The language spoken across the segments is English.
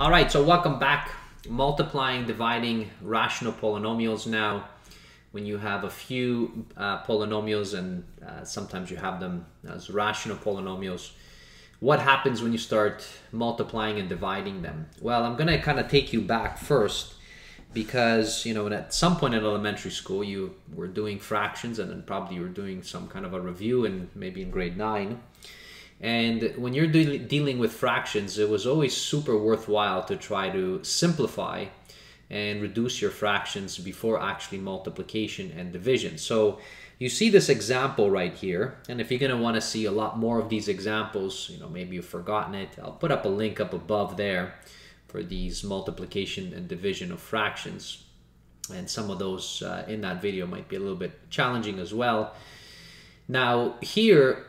All right, so welcome back. Multiplying, dividing rational polynomials now. When you have a few uh, polynomials and uh, sometimes you have them as rational polynomials, what happens when you start multiplying and dividing them? Well, I'm to kind of take you back first because, you know, at some point in elementary school, you were doing fractions and then probably you were doing some kind of a review and maybe in grade nine. And when you're de dealing with fractions, it was always super worthwhile to try to simplify and reduce your fractions before actually multiplication and division. So you see this example right here. And if you're going to want to see a lot more of these examples, you know, maybe you've forgotten it, I'll put up a link up above there for these multiplication and division of fractions. And some of those uh, in that video might be a little bit challenging as well. Now here,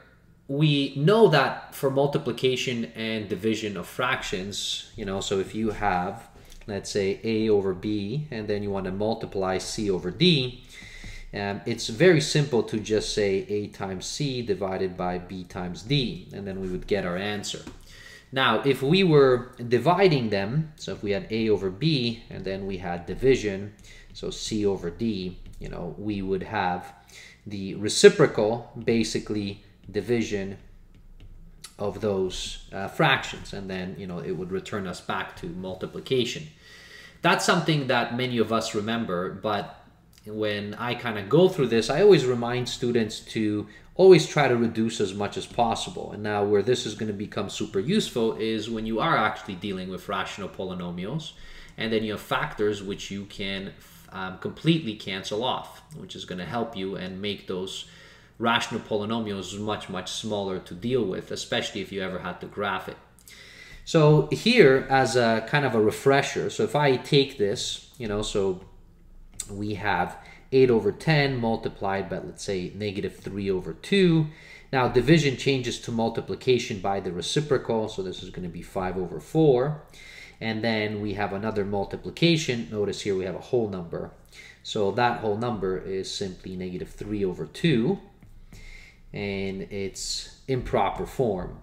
we know that for multiplication and division of fractions, you know, so if you have, let's say, a over b, and then you want to multiply c over d, um, it's very simple to just say a times c divided by b times d, and then we would get our answer. Now, if we were dividing them, so if we had a over b, and then we had division, so c over d, you know, we would have the reciprocal basically division of those uh, fractions and then you know it would return us back to multiplication. That's something that many of us remember but when i kind of go through this i always remind students to always try to reduce as much as possible. And now where this is going to become super useful is when you are actually dealing with rational polynomials and then you have factors which you can um, completely cancel off which is going to help you and make those rational polynomials is much, much smaller to deal with, especially if you ever had to graph it. So here, as a kind of a refresher, so if I take this, you know, so we have 8 over 10 multiplied by, let's say, negative 3 over 2. Now, division changes to multiplication by the reciprocal, so this is going to be 5 over 4. And then we have another multiplication. Notice here we have a whole number. So that whole number is simply negative 3 over 2 and its improper form.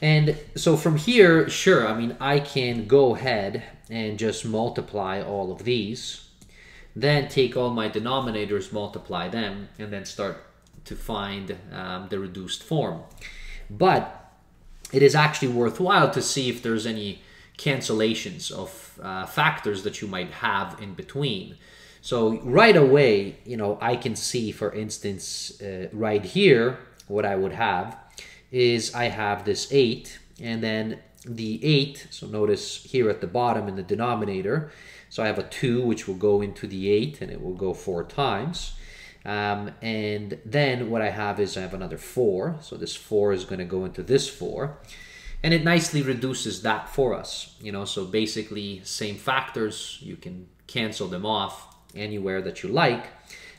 And so from here, sure, I mean, I can go ahead and just multiply all of these, then take all my denominators, multiply them, and then start to find um, the reduced form. But it is actually worthwhile to see if there's any cancellations of uh, factors that you might have in between. So right away, you know, I can see, for instance, uh, right here, what I would have is I have this 8, and then the 8, so notice here at the bottom in the denominator, so I have a 2, which will go into the 8, and it will go 4 times. Um, and then what I have is I have another 4, so this 4 is going to go into this 4. And it nicely reduces that for us, you know, so basically same factors, you can cancel them off anywhere that you like.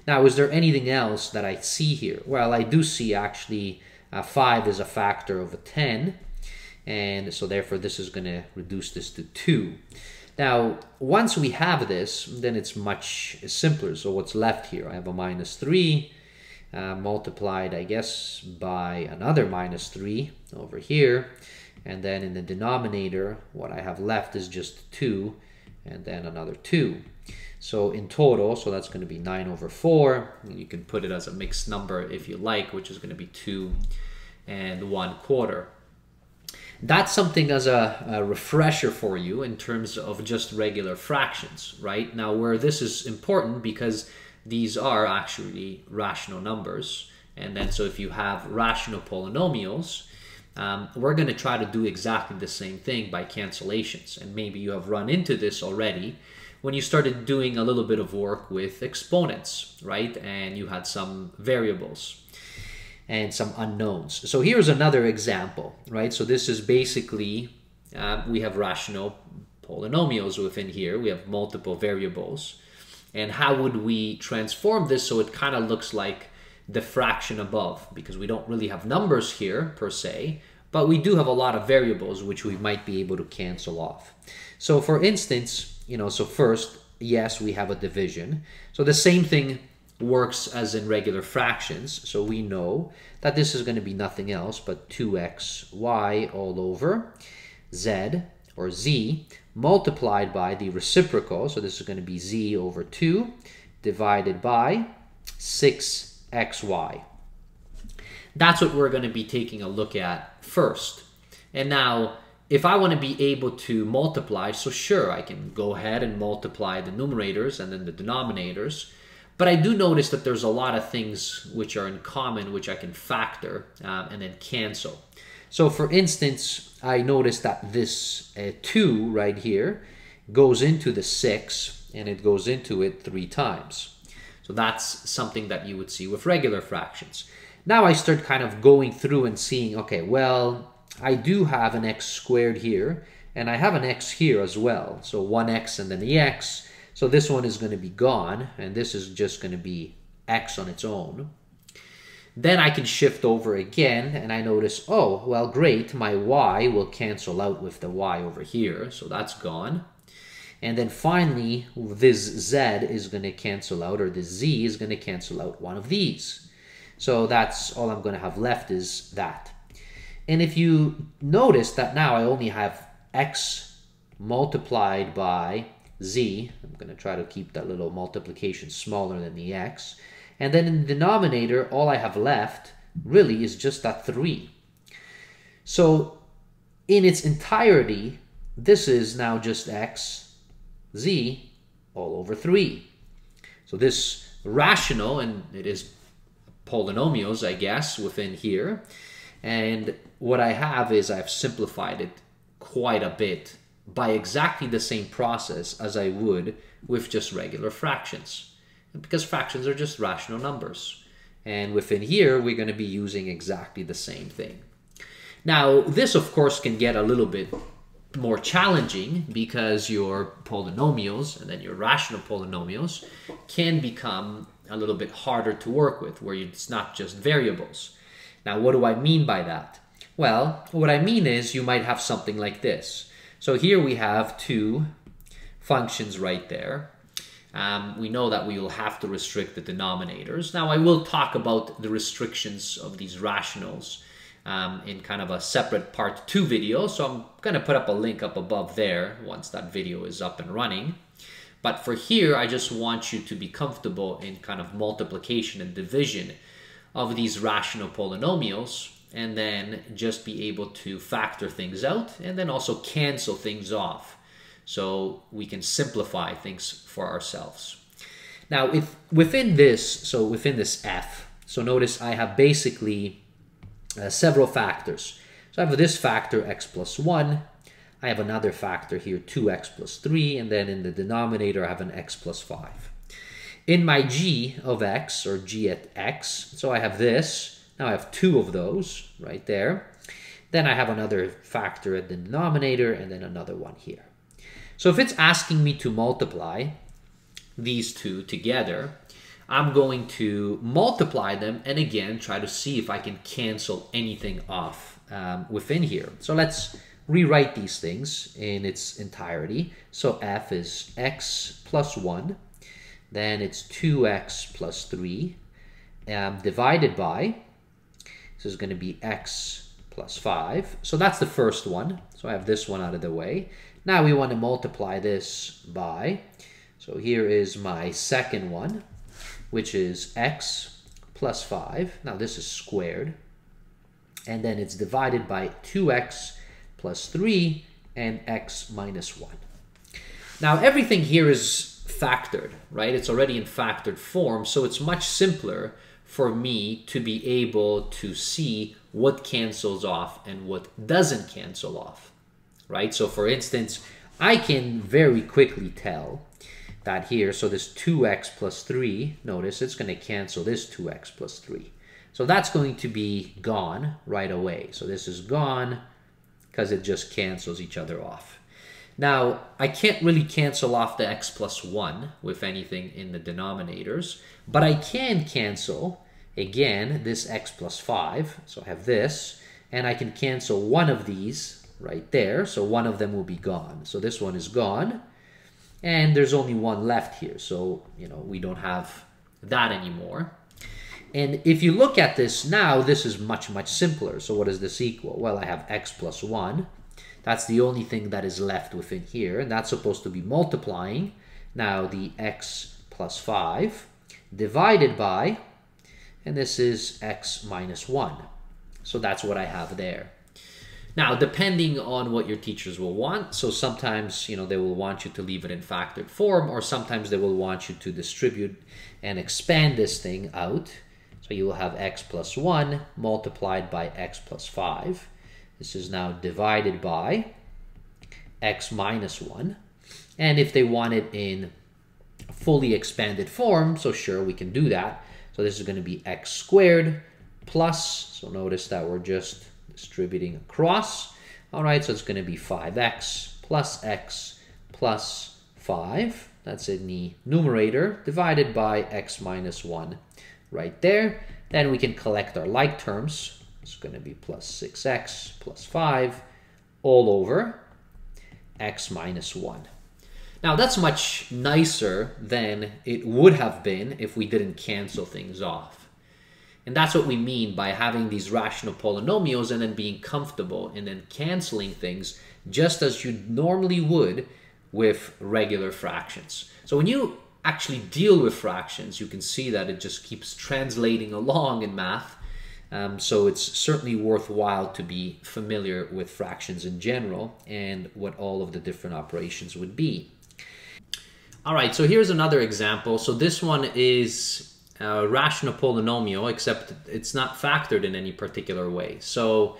Now, is there anything else that I see here? Well, I do see actually uh, 5 is a factor of a 10, and so therefore this is going to reduce this to 2. Now, once we have this, then it's much simpler. So what's left here? I have a minus 3 uh, multiplied, I guess, by another minus 3 over here. And then in the denominator, what I have left is just 2, and then another 2. So in total, so that's going to be 9 over 4. You can put it as a mixed number if you like, which is going to be 2 and 1 quarter. That's something as a, a, refresher for you in terms of just regular fractions, right? Now, where this is important because these are actually rational numbers. And then so if you have rational polynomials, um, we're going to try to do exactly the same thing by cancellations. And maybe you have run into this already when you started doing a little bit of work with exponents, right? And you had some variables and some unknowns. So here's another example, right? So this is basically, uh, we have rational polynomials within here. We have multiple variables. And how would we transform this so it kind of looks like the fraction above? Because we don't really have numbers here per se, but we do have a lot of variables which we might be able to cancel off. So for instance, you know, so first, yes, we have a division. So the same thing works as in regular fractions. So we know that this is going to be nothing else but 2xy all over z or z, multiplied by the reciprocal, so this is going to be z over 2, divided by 6xy. That's what we're going to be taking a look at first. And now, if I want to be able to multiply, so sure, I can go ahead and multiply the numerators and then the denominators. But I do notice that there's a lot of things which are in common, which I can factor um, and then cancel. So for instance, I notice that this uh, 2 right here goes into the 6 and it goes into it three times. So that's something that you would see with regular fractions. Now I start kind of going through and seeing, okay, well, I do have an x squared here, and I have an x here as well. So 1x and then the x. So this one is going to be gone, and this is just going to be x on its own. Then I can shift over again, and I notice, oh, well, great, my y will cancel out with the y over here, so that's gone. And then finally, this z is going to cancel out, or this z is going to cancel out one of these. So that's all I'm going to have left is that. And if you notice that now I only have x multiplied by z, I'm going to try to keep that little multiplication smaller than the x. And then in the denominator, all I have left really is just that 3. So in its entirety, this is now just x, z, all over 3. So this rational, and it is polynomials, I guess, within here, and what I have is I've simplified it quite a bit by exactly the same process as I would with just regular fractions. Because fractions are just rational numbers. And within here, we're going to be using exactly the same thing. Now, this of course can get a little bit more challenging because your polynomials and then your rational polynomials can become a little bit harder to work with where it's not just variables. Now, what do I mean by that? Well, what I mean is you might have something like this. So here we have two functions right there. Um, we know that we will have to restrict the denominators. Now, I will talk about the restrictions of these rationals um, in kind of a separate part two video. So I'm going to put up a link up above there once that video is up and running. But for here, I just want you to be comfortable in kind of multiplication and division of these rational polynomials and then just be able to factor things out and then also cancel things off so we can simplify things for ourselves. Now, if within this, so within this f, so notice I have basically uh, several factors. So I have this factor x plus 1, I have another factor here, 2x plus 3, and then in the denominator I have an x plus 5. In my g of x, or g at x, so I have this. Now I have two of those right there. Then I have another factor at the denominator, and then another one here. So if it's asking me to multiply these two together, I'm going to multiply them and again try to see if I can cancel anything off um, within here. So let's rewrite these things in its entirety. So f is x plus 1, then it's 2x plus 3 um, divided by, this is going to be x plus 5. So that's the first one. So I have this one out of the way. Now we want to multiply this by, so here is my second one, which is x plus 5. Now this is squared. And then it's divided by 2x plus 3 and x minus 1. Now everything here is factored, right? It's already in factored form, so it's much simpler for me to be able to see what cancels off and what doesn't cancel off, right? So for instance, I can very quickly tell that here, so this 2x plus 3, notice it's going to cancel this 2x plus 3. So that's going to be gone right away. So this is gone, because it just cancels each other off. Now, I can't really cancel off the x plus 1 with anything in the denominators, but I can cancel, again, this x plus 5. So I have this, and I can cancel one of these right there. So one of them will be gone. So this one is gone, and there's only one left here. So, you know, we don't have that anymore. And if you look at this now, this is much, much simpler. So what does this equal? Well, I have x plus 1 That's the only thing that is left within here, and that's supposed to be multiplying. Now the x plus 5 divided by, and this is x minus 1. So that's what I have there. Now, depending on what your teachers will want, so sometimes, you know, they will want you to leave it in factored form, or sometimes they will want you to distribute and expand this thing out. So you will have x plus 1 multiplied by x plus 5. This is now divided by x minus 1. And if they want it in fully expanded form, so sure, we can do that. So this is going to be x squared plus, so notice that we're just distributing across. All right, so it's going to be 5x plus x plus 5. That's in the numerator divided by x minus 1 right there. Then we can collect our like terms. It's going to be plus 6x plus 5 all over x minus 1. Now that's much nicer than it would have been if we didn't cancel things off. And that's what we mean by having these rational polynomials and then being comfortable and then canceling things just as you normally would with regular fractions. So when you actually deal with fractions, you can see that it just keeps translating along in math. Um, so it's certainly worthwhile to be familiar with fractions in general and what all of the different operations would be. All right, so here's another example. So this one is a rational polynomial, except it's not factored in any particular way. So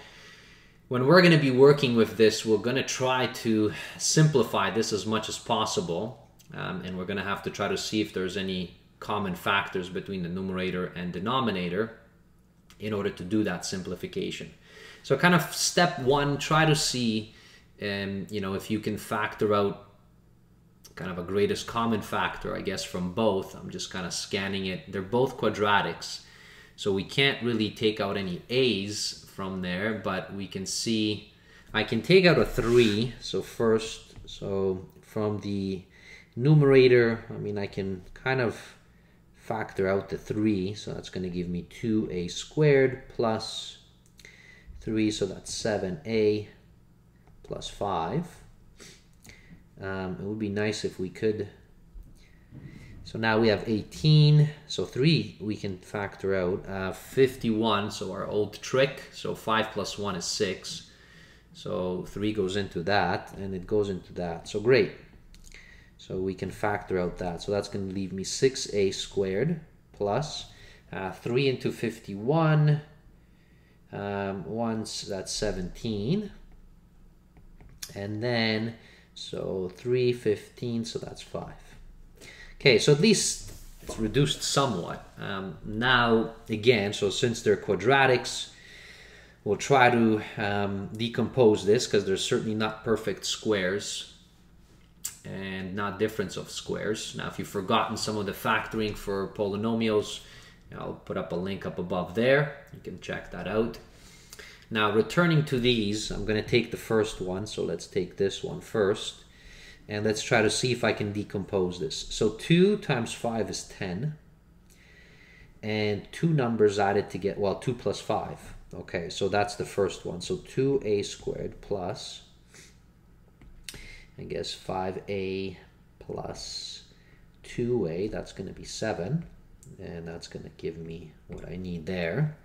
when we're going to be working with this, we're going to try to simplify this as much as possible. Um, and we're going to have to try to see if there's any common factors between the numerator and denominator in order to do that simplification. So kind of step one, try to see, um, you know, if you can factor out kind of a greatest common factor, I guess, from both. I'm just kind of scanning it. They're both quadratics, so we can't really take out any a's from there, but we can see, I can take out a 3. So first, so from the numerator, I mean, I can kind of factor out the 3, so that's going to give me 2a squared plus 3, so that's 7a plus 5. Um, it would be nice if we could. So now we have 18. So 3 we can factor out. Uh, 51, so our old trick. So 5 plus 1 is 6. So 3 goes into that, and it goes into that. So great. So we can factor out that. So that's going to leave me 6a squared plus uh, 3 into 51. Um, once that's 17. And then so 3, 15, so that's 5. Okay, so at least it's reduced somewhat. Um, now, again, so since they're quadratics, we'll try to um, decompose this because they're certainly not perfect squares and not difference of squares. Now, if you've forgotten some of the factoring for polynomials, I'll put up a link up above there. You can check that out. Now returning to these, I'm going to take the first one. So let's take this one first. And let's try to see if I can decompose this. So 2 times 5 is 10. And two numbers added to get, well, 2 plus 5. Okay, so that's the first one. So 2a squared plus, I guess 5a plus 2a, that's going to be 7. And that's going to give me what I need there.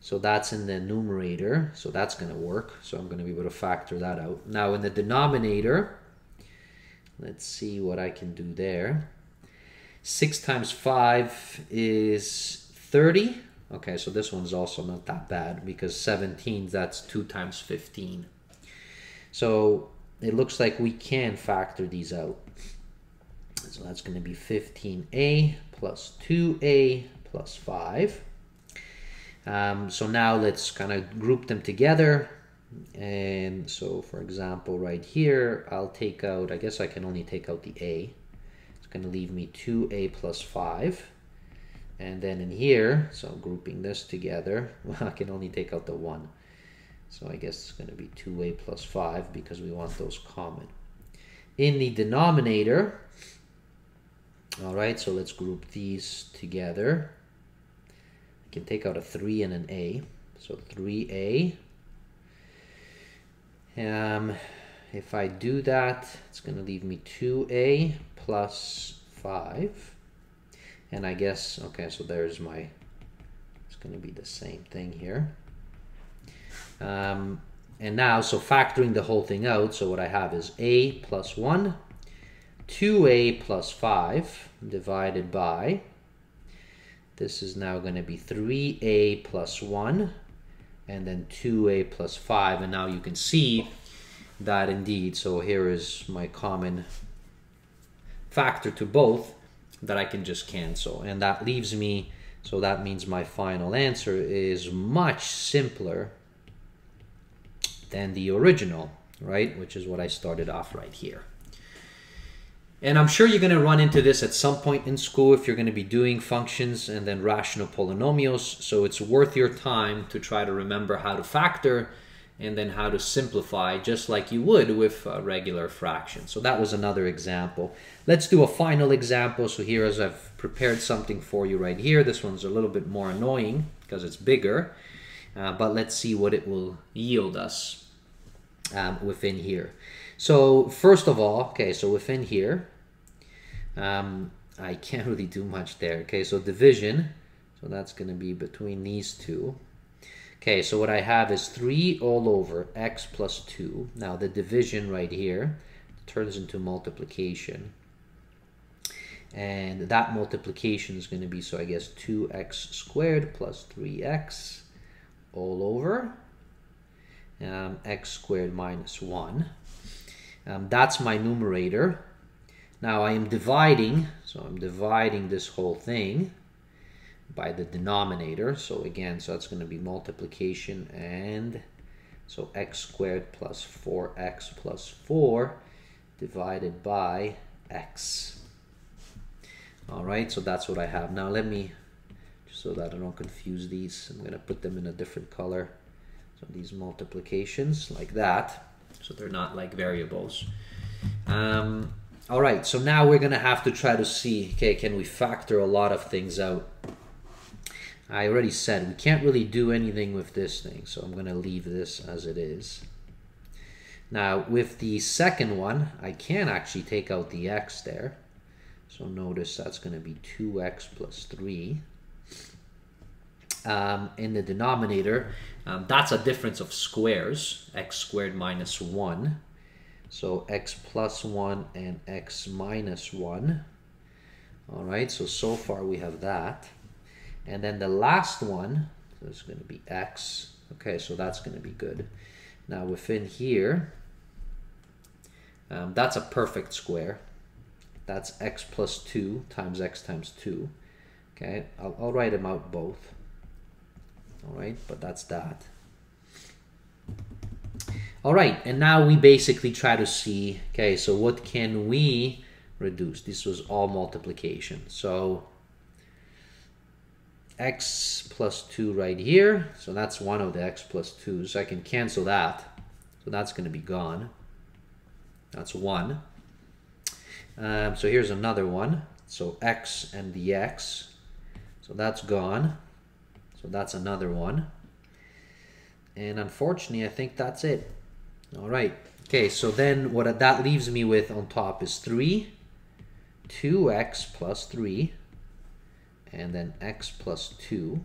So that's in the numerator, so that's going to work. So I'm going to be able to factor that out. Now in the denominator, let's see what I can do there. 6 times 5 is 30. Okay, so this one's also not that bad because 17, that's 2 times 15. So it looks like we can factor these out. So that's going to be 15a plus 2a plus 5. Um, so now let's kind of group them together. And so for example, right here, I'll take out, I guess I can only take out the A. It's going to leave me 2A plus 5. And then in here, so grouping this together, well, I can only take out the 1. So I guess it's going to be 2a plus 5 because we want those common. In the denominator, all right, so let's group these together I can take out a 3 and an A. So 3A Um, if I do that, it's going to leave me 2a plus 5. And I guess, okay, so there's my, it's going to be the same thing here. Um, and now, so factoring the whole thing out, so what I have is a plus 1, 2a plus 5 divided by, this is now going to be 3a plus 1, and then 2a plus 5. And now you can see that indeed, so here is my common factor to both that I can just cancel. And that leaves me, so that means my final answer is much simpler than the original, right? Which is what I started off right here. And I'm sure you're going to run into this at some point in school if you're going to be doing functions and then rational polynomials. So it's worth your time to try to remember how to factor and then how to simplify just like you would with a regular fraction. So that was another example. Let's do a final example. So here as I've prepared something for you right here. This one's a little bit more annoying because it's bigger. Uh, but let's see what it will yield us um, within here. So first of all, okay, so within here, um, I can't really do much there. Okay, so division, so that's going to be between these two. Okay, so what I have is 3 all over x plus 2. Now the division right here turns into multiplication. And that multiplication is going to be, so I guess 2x squared plus 3x all over um, x squared minus 1. Um, that's my numerator. Now I am dividing, so I'm dividing this whole thing by the denominator. So again, so that's going to be multiplication and so x squared plus 4x plus 4 divided by x. All right, so that's what I have. Now let me, so that I don't confuse these, I'm going to put them in a different color. So these multiplications like that. So they're not like variables. Um, all right, so now we're gonna have to try to see, okay, can we factor a lot of things out? I already said we can't really do anything with this thing, so I'm gonna leave this as it is. Now with the second one, I can actually take out the x there. So notice that's gonna be 2x plus 3. Um, in the denominator, um, that's a difference of squares, x squared minus 1. So x plus 1 and x minus 1. All right, so so far we have that. And then the last one, so it's going to be x. Okay, so that's going to be good. Now within here, um, that's a perfect square. That's x plus 2 times x times 2. Okay, I'll, I'll write them out both all right but that's that. All right and now we basically try to see okay so what can we reduce? This was all multiplication. So x plus 2 right here so that's one of the x plus 2s so I can cancel that. So that's going to be gone. That's 1 um, so here's another one. So x and the x so that's gone so that's another one. And unfortunately, I think that's it. All right. Okay, so then what that leaves me with on top is 3, 2x plus 3, and then x plus 2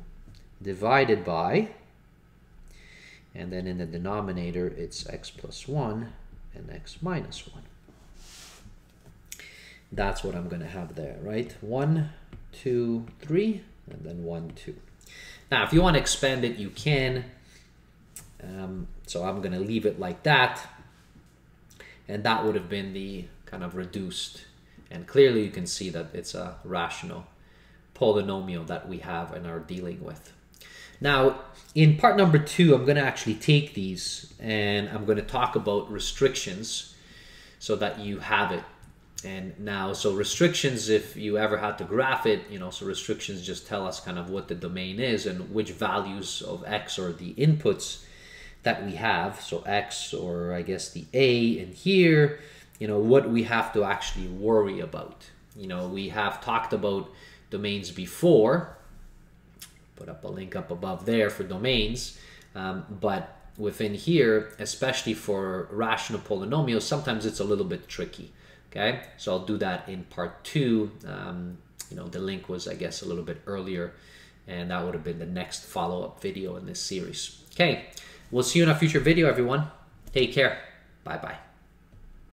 divided by, and then in the denominator, it's x plus 1 and x minus 1. That's what I'm going to have there, right? 1, 2, 3, and then 1, 2. Now, if you want to expand it, you can. Um, so I'm going to leave it like that. And that would have been the kind of reduced. And clearly you can see that it's a rational polynomial that we have and are dealing with. Now, in part number two, I'm going to actually take these and I'm going to talk about restrictions so that you have it and now, so restrictions, if you ever had to graph it, you know, so restrictions just tell us kind of what the domain is and which values of x or the inputs that we have. So x or I guess the a in here, you know, what we have to actually worry about. You know, we have talked about domains before. Put up a link up above there for domains. Um, but within here, especially for rational polynomials, sometimes it's a little bit tricky. Okay, so I'll do that in part two. Um, you know, the link was, I guess, a little bit earlier, and that would have been the next follow-up video in this series. Okay, we'll see you in a future video, everyone. Take care. Bye-bye.